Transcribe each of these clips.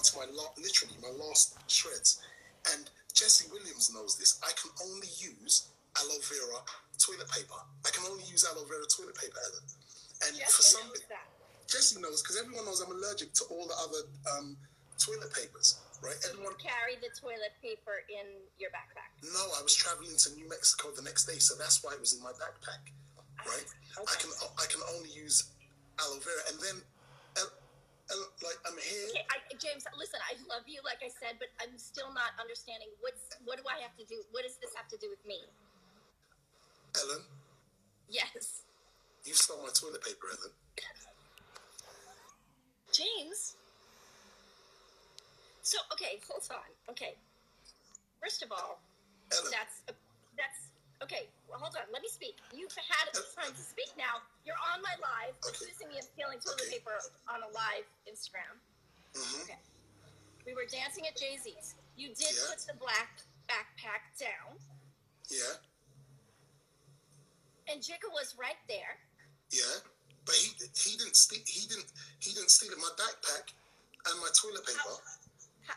down to my la- literally my last shreds. And Jesse Williams knows this. I can only use aloe vera toilet paper. I can only use aloe vera toilet paper, Ellen. And Jesse for some, knows that. Jesse knows because everyone knows I'm allergic to all the other um, toilet papers, right? You Everyone. carry the toilet paper in your backpack. No, I was traveling to New Mexico the next day, so that's why it was in my backpack, right? I can I can only use aloe vera, and then, uh, uh, like I'm here. Okay, I, James, listen, I love you, like I said, but I'm still not understanding what's what do I have to do? What does this have to do with me? Ellen, Yes, you stole my toilet paper, Ellen. James. So okay, hold on. Okay, first of all, Ellen, that's that's okay. Well, hold on. Let me speak. You've had the time to speak now. You're on my live, Okay. accusing me of stealing toilet Okay. paper on a live Instagram. mhm. Okay. We were dancing at Jay Z's. You did Yeah. put the black backpack down, yeah, and Jigga was right there. yeah, but he he didn't steal he didn't he didn't steal my backpack and my toilet paper. How-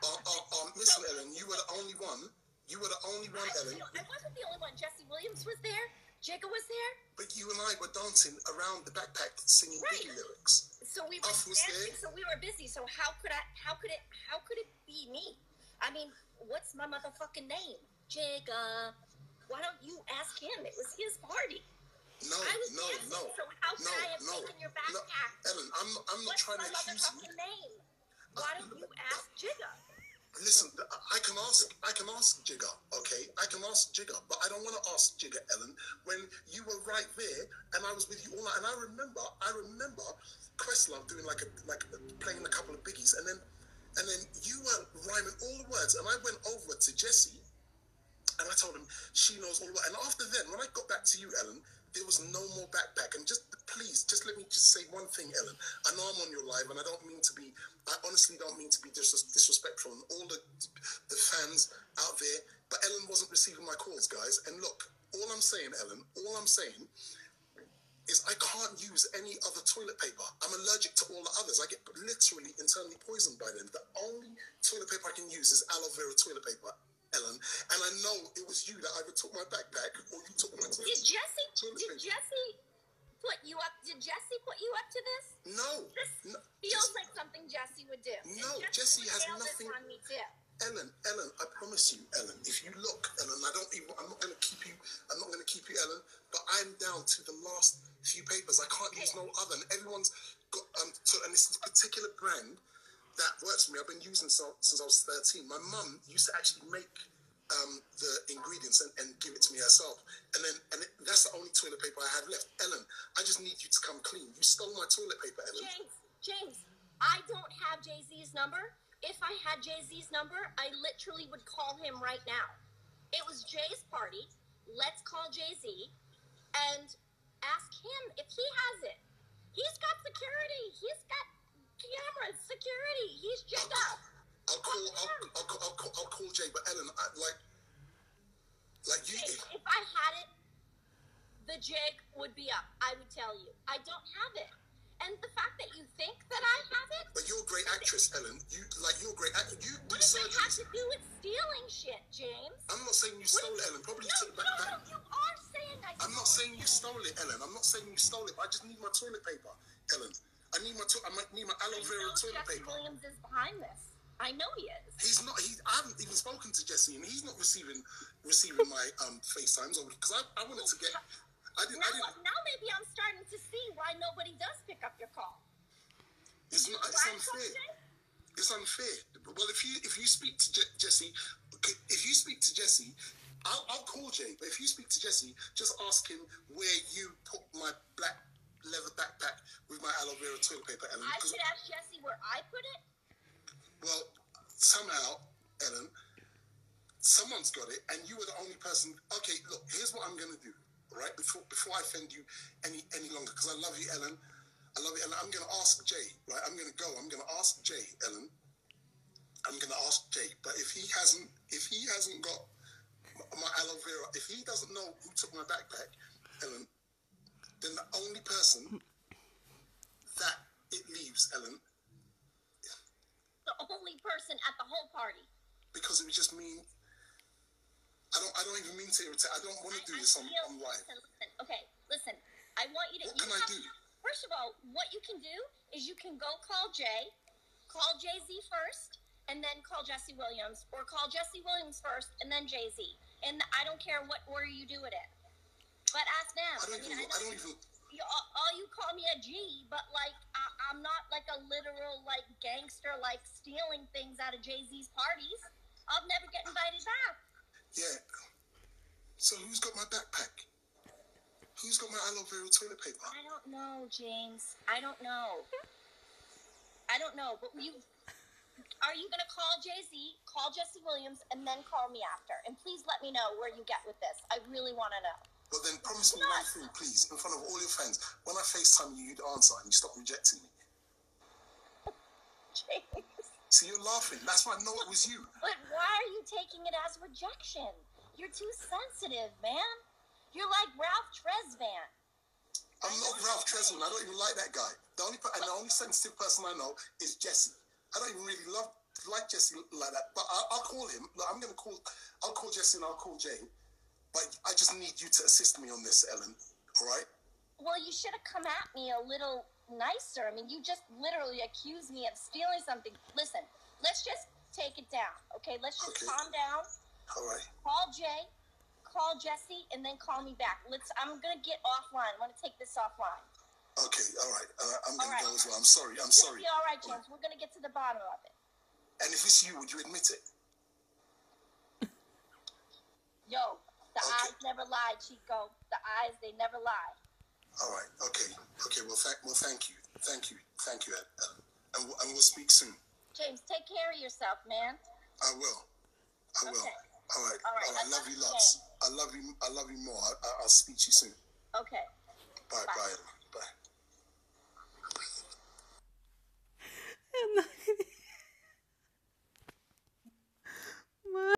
Uh, uh, um, listen, Ellen, you were the only one. You were the only one, I, Ellen. know, I wasn't the only one. Jesse Williams was there. Jigga was there. But you and I were dancing around the backpack singing Right. Lyrics. So we were dancing. So we were busy. So how could I? How could it? How could it be me? I mean, what's my motherfucking name? Jigga. Why don't you ask him? It was his party. No, I was no, dancing. no, So how could no, I have no, taken your no. backpack? Ellen, I'm not, I'm not What's trying my to accuse you. motherfucking name? Uh, Why don't you uh, ask Jigga? Listen, I can ask, I can ask Jigga, okay? I can ask Jigga, but I don't want to ask Jigga, Ellen, when you were right there and I was with you all night. And I remember, I remember Questlove doing like a, like playing a couple of biggies, and then, and then you were rhyming all the words, and I went over to Jesse, and I told him she knows all the words. And after then, when I got back to you, Ellen, there was no more backpack. And just please, just let me just say one thing, Ellen. I know I'm on your live, and I don't mean to be. I honestly don't mean to be dis- disrespectful and all the the fans out there. But Ellen wasn't receiving my calls, guys. And look, all I'm saying, Ellen, all I'm saying is I can't use any other toilet paper. I'm allergic to all the others. I get literally internally poisoned by them. The only toilet paper I can use is aloe vera toilet paper, Ellen. And I know it was you that either took my backpack or you took my Did Jesse? Did. Jesse put you up? Did Jesse put you up to this? No. This no feels just- like something Jesse would do. No, Jesse has this nothing- on me too. Ellen, Ellen, I promise you, Ellen, if you look, Ellen, I don't even, I'm not going to keep you, I'm not going to keep you, Ellen, but I'm down to the last few papers. I can't use no other. And everyone's got, um, so, and this a particular brand that works for me. I've been using since I was 13. My mum used to actually make um, the ingredients and, and give it to me herself. And then, and it, that's the only toilet paper I have left. Ellen, I just need you to come clean. You stole my toilet paper, Ellen. James, James, I don't have Jay Z's number. If I had Jay Z's number, I literally would call him right now. It was Jay's party. Let's call Jay Z and ask him if he has it. He's got security. He's got cameras, security. He's jigged up. I'll call, I'll, I'll, call- I'll, call, I'll call Jay, but Ellen, I, like, like you, if I had it, the jig would be up. I would tell you. I don't have it. And the fact that you think that I have it, but you're a great actress, Ellen. You like you're a great actor. You what does it have to do with stealing shit, James? I'm not saying you What stole it, Ellen. Probably No, took it no, back. no, you are saying I I'm not saying you stole it, Ellen. I'm not saying you stole it. But I just need my toilet paper, Ellen. I need my to- I need my aloe vera toilet Jesse paper. Williams is behind this. I know he is. He's not. He. I haven't even spoken to Jesse, and he's not receiving receiving my um FaceTimes because I, I wanted to get. I didn't. Now, I didn't. now maybe I'm starting to see why nobody does pick up your call. It's not. It's unfair. something? It's unfair. Well, if you if you speak to Je- Jesse, if you speak to Jesse, I'll, I'll call Jay. But if you speak to Jesse, just ask him where you put my black leather backpack with my aloe vera toilet paper, Ellen. I should ask Jesse where I put it. well, somehow, Ellen, someone's got it, and you were the only person. Okay, look, here's what I'm gonna do. Right before before I offend you any any longer, because I love you, Ellen. I love you, Ellen. I'm gonna ask Jay. Right, I'm gonna go. I'm gonna ask Jay, Ellen. I'm gonna ask Jay. But if he hasn't, if he hasn't got my aloe vera, if he doesn't know who took my backpack, Ellen, then the only person that it leaves, Ellen, the only person at the whole party? Because it would just mean. I don't. I don't even mean to irritate. I don't want to do I- I this on, feel- on live. Listen, listen. Okay, listen. I want you to. What you can I do? to- First of all, what you can do is you can go call Jay, call Jay Z first, and then call Jesse Williams, or call Jesse Williams first and then Jay Z. And I don't care what order you do it in. Them. I don't mean, even. I I know don't even. you, all, you call me a G, but like I, I'm not like a literal like gangster, like stealing things out of Jay Z's parties. I'll never get invited back. Yeah. So who's got my backpack? Who's got my aloe vera toilet paper? I don't know, James. I don't know. I don't know, but you are you gonna call Jay Z, call Jesse Williams, and then call me after? And please let me know where you get with this. I really want to know. But then promise me one thing, please, in front of all your fans. When I FaceTime you, you'd answer and you stop rejecting me. James. See, you're laughing. That's why I know it was you. But why are you taking it as rejection? You're too sensitive, man. You're like Ralph Tresvant. I'm not Ralph Tresvant. I don't even like that guy. The only and the only sensitive person I know is Jesse. I don't even really love like Jesse like that. But I, I'll call him. Look, I'm gonna call. I'll call Jesse and I'll call Jay. But I just need you to assist me on this, Ellen. All right? Well, you should have come at me a little nicer. I mean, you just literally accused me of stealing something. Listen, let's just take it down, okay? Let's just Okay. calm down. All right. Call Jay, call Jesse, and then call me back. Let's. I'm gonna get offline. I want to take this offline. Okay. All right. Uh, I'm gonna right. go as well. I'm sorry. I'm sorry. be all right, James. We're gonna get to the bottom of it. And if it's you, would you admit it? Yo, the okay. eyes never lie, Chico. The eyes, they never lie. All right. Okay. Okay. Well, thank, well, thank you. Thank you. Thank you, Ellen. Uh, and, we'll, and we'll speak soon. James, take care of yourself, man. I will. I will. Okay. All right. All right. All right. I, love you lots. I love you. I love you more. I, will speak to you soon. Okay. Bye. Bye. Bye. Bye.